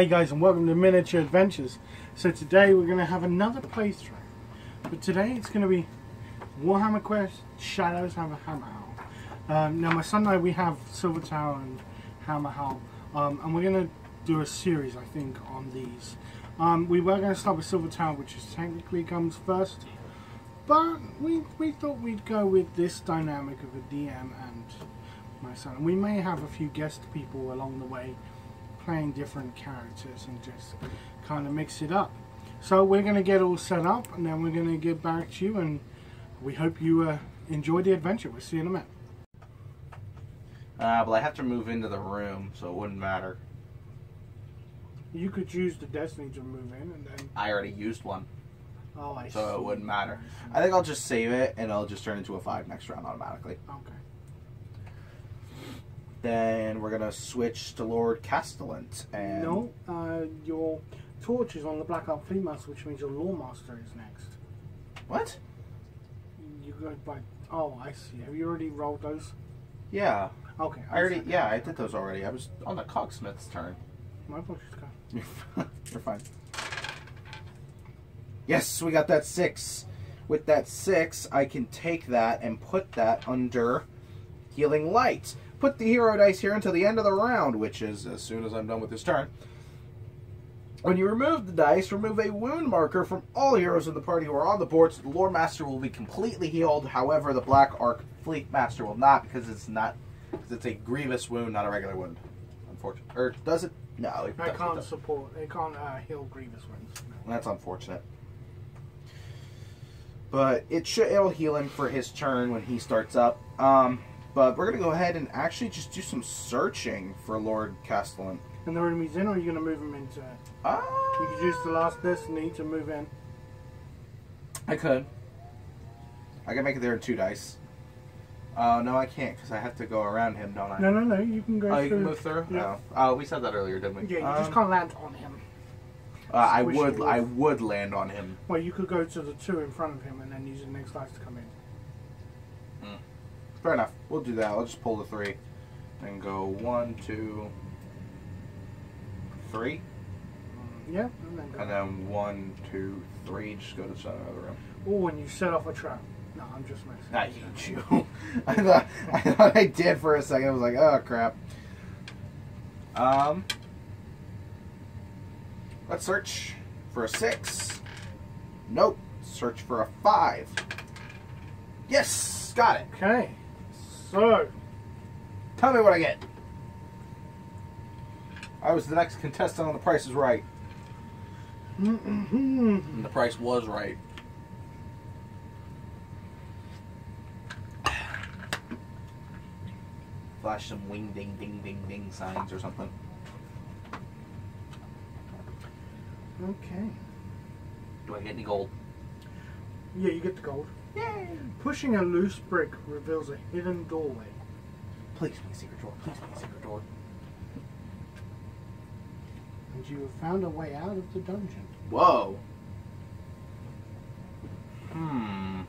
Hey guys and welcome to Miniature Adventures. So today we're going to have another playthrough. But today it's going to be Warhammer Quest Shadows Hammer Hammerhal. Um, now my son and I we have Silver Tower and Hammerhal um, and we're going to do a series I think on these. Um, we were going to start with Silver Tower which is technically comes first. But we, we thought we'd go with this dynamic of a DM and my son. And we may have a few guest people along the way playing different characters and just kind of mix it up. So we're going to get all set up and then we're going to get back to you and we hope you uh, enjoy the adventure. We'll see you in a minute. Uh, but I have to move into the room, so it wouldn't matter. You could use the Destiny to move in and then... I already used one, Oh, I so it wouldn't matter. I think I'll just save it, and it'll just turn into a 5 next round automatically. Okay. Then we're going to switch to Lord Castellant. And No, uh, your torch is on the Black Ark Fleet Master, which means your Lore Master is next. What? You go by... Oh, I see. Have you already rolled those? Yeah. Okay. I already, yeah, I did those already. I was on the Cogsmith's turn. My apologies, Kyle. You're. You're fine. Yes, we got that six. With that six, I can take that and put that under Healing Light. Put the hero dice here until the end of the round, which is as soon as I'm done with this turn. When you remove the dice, remove a wound marker from all heroes in the party who are on the board, so the Lore Master will be completely healed. However, the Black Ark Fleet Master will not because it's not because it's a grievous wound, not a regular wound. Unfortunately, or does it? No, it I does- can't support. I can't uh, heal grievous wounds. No. That's unfortunate. But it should it'll heal him for his turn when he starts up. Um, but we're gonna go ahead and actually just do some searching for Lord Castellant. And the enemies in, or are you going to move them into? Uh, You could use the last destiny to move in. I could. I can make it there in two dice. Oh no, I can't because I have to go around him, don't I? No, no, no. You can go Oh, through. you can move through. Yeah. Oh. oh, we said that earlier, didn't we? Yeah, you Um, just can't land on him. Uh, I would. I would land on him. Well, you could go to the two in front of him and then use the next dice to come in. Fair enough. We'll do that. I'll just pull the three and go one, two, three. Yeah, and then. And then one, two, three. Just go to the center of the room. Oh, when you set off a trap. No, I'm just messing. I hate you. I thought I thought I did for a second. I was like, oh crap. Um, let's search for a six. Nope. Search for a five. Yes, got it. Okay. So, Tell me what I get. I was the next contestant on The Price is Right. mm-hmm. And the price was right. Flash some wing ding ding ding ding signs or something. okay. Do I get any gold? Yeah, you get the gold. Yay! Pushing a loose brick reveals a hidden doorway. Please be a secret door. Please be a secret door. And you have found a way out of the dungeon. Whoa. Hmm.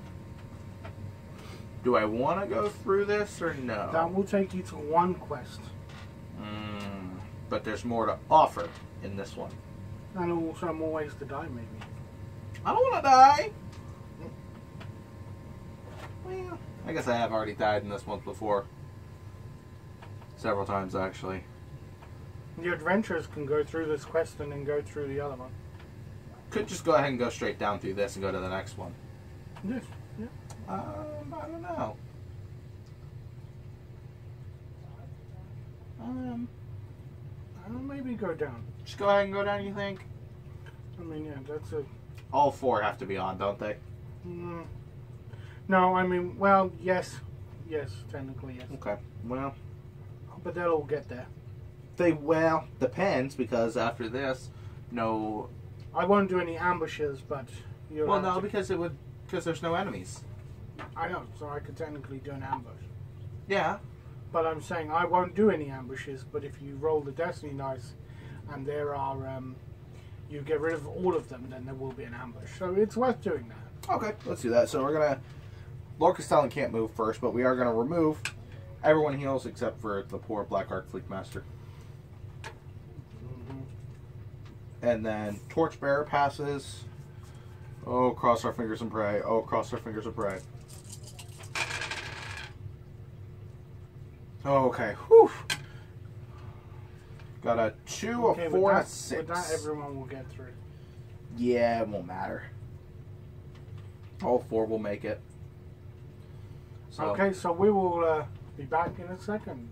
Do I want to go through this or no? That will take you to one quest. Mm, but there's more to offer in this one. And also more ways to die, maybe. I don't want to die. I guess I have already died in this one before. Several times, actually. The adventurers can go through this quest and then go through the other one. Could just go ahead and go straight down through this and go to the next one. Yes. Yeah. Um, I don't know. Um, Uh, maybe go down. just go ahead and go down, you think? I mean, yeah, that's a. All four have to be on, don't they? Mm, no, I mean, well, yes. Yes, technically, yes. Okay. Well, But they'll all get there. they, well, depends because after this, no. I won't do any ambushes, but you'll Well, no, to- because it would, because there's no enemies. I know, so I could technically do an ambush. Yeah. But I'm saying I won't do any ambushes, but if you roll the destiny dice and there are, um, you get rid of all of them, then there will be an ambush. So it's worth doing that. Okay, let's do that. So we're gonna. Lord Castellant can't move first, but we are gonna remove everyone heals except for the poor Black Ark Fleet Master. And then Torchbearer passes. Oh, cross our fingers and pray. Oh, cross our fingers and pray. Okay. Whew. Got a two, Okay, a four, that, a six. With that, everyone will get through. Yeah, it won't matter. All four will make it. So, Okay, so we will uh, be back in a second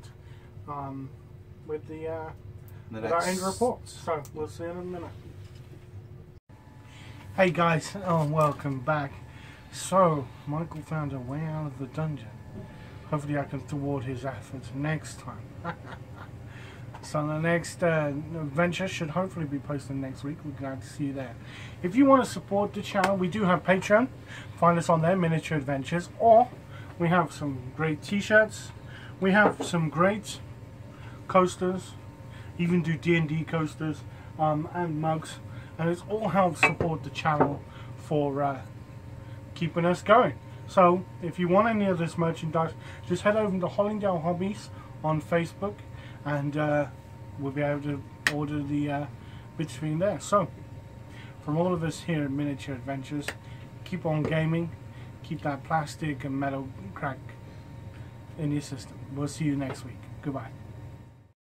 um, with the uh, the with our end reports. So we'll see you in a minute. Hey guys, oh welcome back. So Michael found a way out of the dungeon. Hopefully, I can thwart his efforts next time. so the next uh, adventure should hopefully be posted next week. We're glad to see you there. If you want to support the channel, we do have Patreon. Find us on there, Miniature Adventures, or we have some great T-shirts. We have some great coasters. Even do D&D coasters um, and mugs, and it's all helps support the channel for uh, keeping us going. So, if you want any of this merchandise, just head over to Hollingdale Hobbies on Facebook, and uh, we'll be able to order the uh, bits for you there. So, from all of us here at Miniature Adventures, keep on gaming, keep that plastic and metal crack in your system. We'll see you next week. Goodbye.